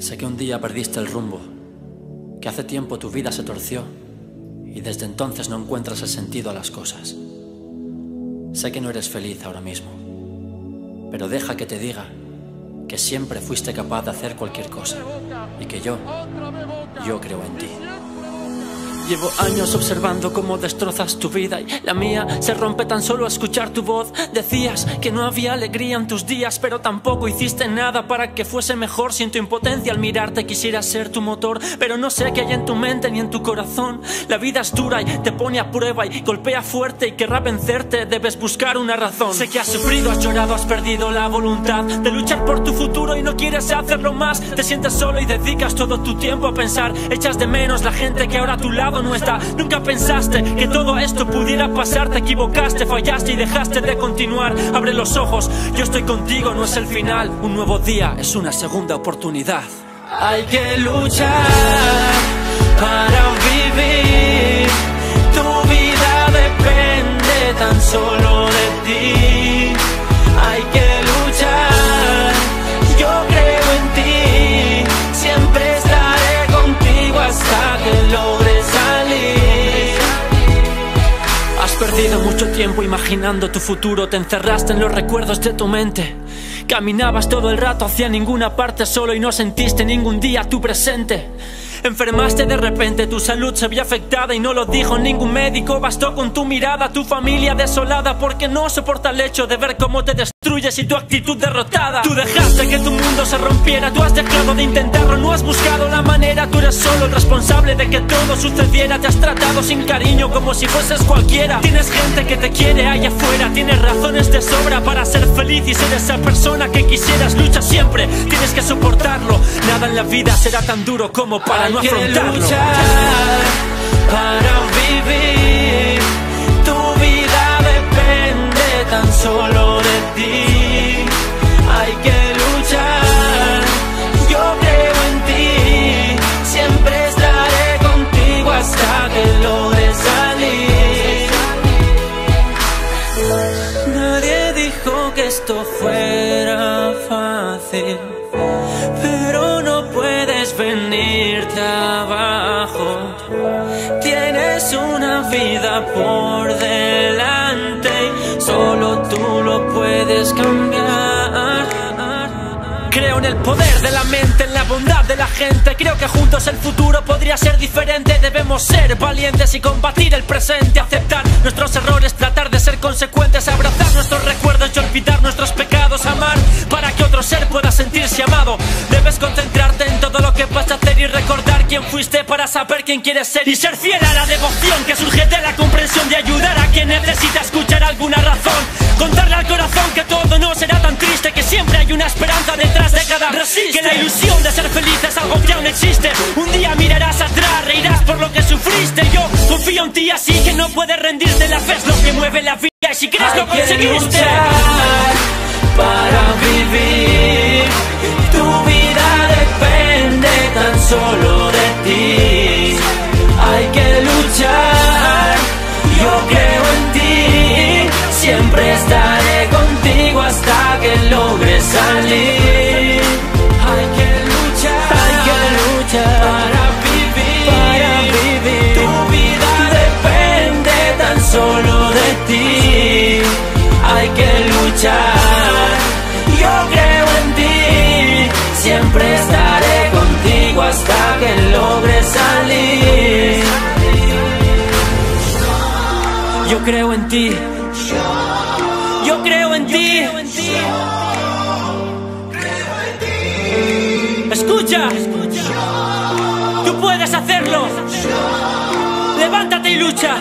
Sé que un día perdiste el rumbo, que hace tiempo tu vida se torció y desde entonces no encuentras el sentido a las cosas. Sé que no eres feliz ahora mismo, pero deja que te diga que siempre fuiste capaz de hacer cualquier cosa y que yo, yo creo en ti. Llevo años observando cómo destrozas tu vida y la mía se rompe tan solo a escuchar tu voz. Decías que no había alegría en tus días, pero tampoco hiciste nada para que fuese mejor. Siento impotencia al mirarte, quisiera ser tu motor, pero no sé qué hay en tu mente ni en tu corazón. La vida es dura y te pone a prueba y golpea fuerte y querrá vencerte. Debes buscar una razón. Sé que has sufrido, has llorado, has perdido la voluntad de luchar por tu futuro y no quieres hacerlo más. Te sientes solo y dedicas todo tu tiempo a pensar. Echas de menos la gente que ahora a tu lado Nunca pensaste que todo esto pudiera pasar. Te equivocaste, fallaste y dejaste de continuar. Abre los ojos, yo estoy contigo, no es el final. Un nuevo día es una segunda oportunidad. Hay que luchar para vivir. Tu vida depende tan solo de ti. Imaginando tu futuro, te encerraste en los recuerdos de tu mente. Caminabas todo el rato hacia ninguna parte solo y no sentiste ningún día tu presente. Enfermaste de repente, tu salud se vio afectada y no lo dijo ningún médico. Bastó con tu mirada, tu familia desolada, porque no soporta el hecho de ver cómo te destruyes y tu actitud derrotada. Tú dejaste que tu mundo se rompiera, tú has dejado de intentarlo, no has buscado Tú eres solo el responsable de que todo sucediera. Te has tratado sin cariño como si fueses cualquiera. Tienes gente que te quiere allá afuera, tienes razones de sobra para ser feliz y ser esa persona que quisieras. Lucha siempre, tienes que soportarlo. Nada en la vida será tan duro como para no que afrontarlo. luchar esto fuera fácil, pero no puedes venirte abajo. Tienes una vida por delante, Creo en el poder de la mente, en la bondad de la gente. Creo que juntos el futuro podría ser diferente. Debemos ser valientes y combatir el presente. Aceptar nuestros errores, tratar de ser consecuentes. Abrazar nuestros recuerdos y olvidar nuestros pecados. Amar para que otro ser pueda sentirse amado. Debes concentrarte en todo lo que vas a hacer y recordar quién fuiste para saber quién quieres ser. Y ser fiel a la devoción que surge de la comprensión de ayudar a quien necesita escuchar alguna razón. Contarle al corazón que todo no será tan triste, siempre hay una esperanza detrás de cada resiste. Que la ilusión de ser feliz es algo que aún existe. Un día mirarás atrás, reirás por lo que sufriste. Yo confío en ti así que no puedes rendirte. La fe es lo que mueve la vida y si crees lo conseguiste. Salir. Hay que luchar. Hay que luchar para vivir. Para vivir. Tu vida depende tan solo de ti. Hay que luchar. Yo creo en ti. Siempre estaré contigo hasta que logres salir. Yo creo en ti. Yo creo en ti. Escucha. Tú puedes hacerlo. Levántate y lucha.